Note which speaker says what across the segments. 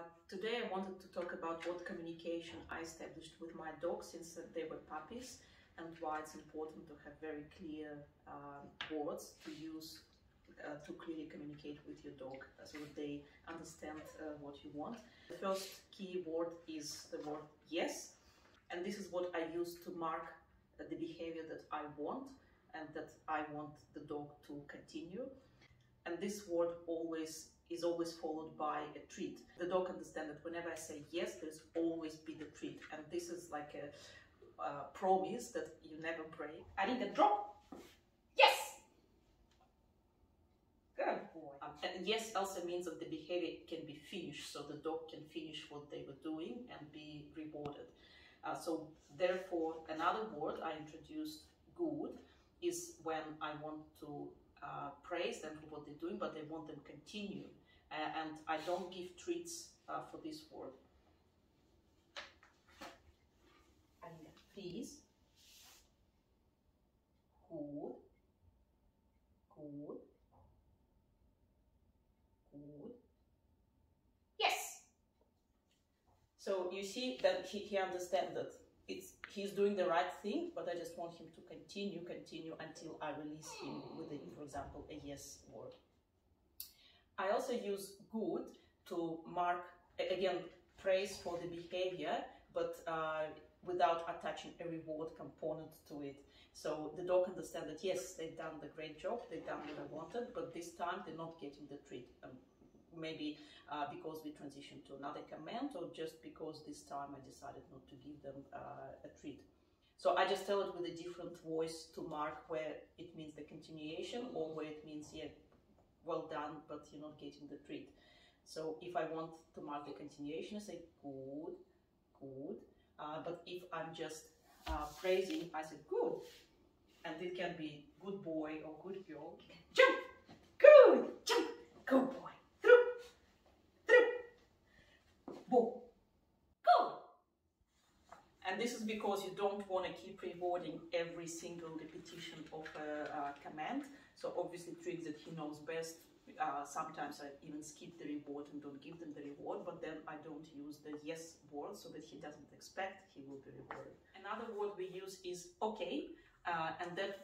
Speaker 1: Uh, today I wanted to talk about what communication I established with my dog since they were puppies and why it's important to have very clear uh, words to use uh, to clearly communicate with your dog so that they understand uh, what you want. The first key word is the word yes and this is what I use to mark uh, the behavior that I want and that I want the dog to continue and this word always is always followed by a treat. The dog understands that whenever I say yes, there's always be the treat. And this is like a promise that you never break. I need a drop. Yes! Good boy. Um, and yes also means that the behavior can be finished, so the dog can finish what they were doing and be rewarded. Uh, so therefore, another word I introduced, good, is when I want to uh, praise them for what they're doing, but they want them continue. Uh, and I don't give treats uh, for this work. And please, good, good, good. Yes. So you see that he, he understands that it's he's doing the right thing, but I just want him to continue, continue until I release him with, for example, a yes word. I also use good to mark, again, praise for the behavior, but uh, without attaching a reward component to it. So the dog understands that yes, they've done the great job, they've done what I wanted, but this time they're not getting the treat. Um, maybe uh, because we transitioned to another command or just because this time I decided not to give them uh, a treat. So I just tell it with a different voice to mark where it means the continuation or where it means, yeah, well done, but you're not getting the treat. So if I want to mark the continuation, I say good, good. Uh, but if I'm just uh, praising, I say good. And it can be good boy or good girl. Jump, good, jump, good boy. Go. And this is because you don't want to keep rewarding every single repetition of a, a command. So obviously tricks that he knows best. Uh, sometimes I even skip the reward and don't give them the reward, but then I don't use the yes word so that he doesn't expect he will be rewarded. Another word we use is okay, uh, and that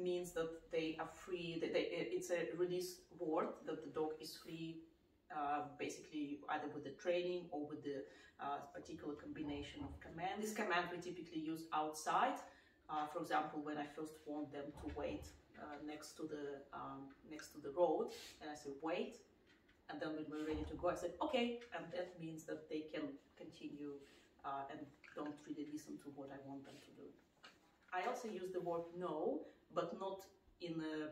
Speaker 1: means that they are free, that they, it's a release word, that the dog is free uh, basically either with the training or with the uh, particular combination of commands. This command we typically use outside, uh, for example, when I first want them to wait uh, next to the um, next to the road, and I say wait, and then when we're ready to go, I say okay, and that means that they can continue uh, and don't really listen to what I want them to do. I also use the word no, but not in a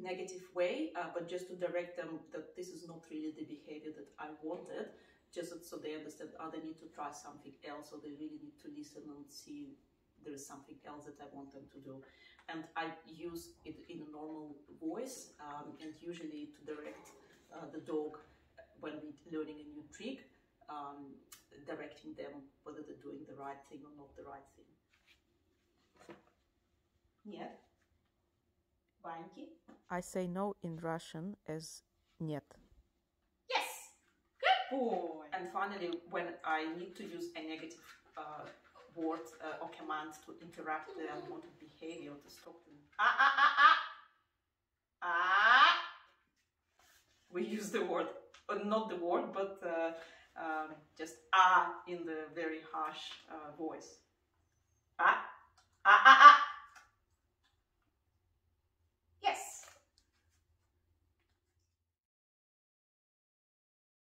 Speaker 1: negative way, uh, but just to direct them that this is not really the behavior that I wanted, just so they understand, oh, they need to try something else, or they really need to listen and see there is something else that I want them to do and I use it in a normal voice um, and usually to direct uh, the dog when we're learning a new trick, um, directing them whether they're doing the right thing or not the right thing. Нет. Ваньки.
Speaker 2: I say no in Russian as нет.
Speaker 1: Yes! Good boy! And finally, when I need to use a negative uh, word uh, or command to interact the unwanted behavior to stop them. Ah, ah, ah, ah! Ah! We use the word, uh, not the word, but uh, um, just ah in the very harsh uh, voice. Ah!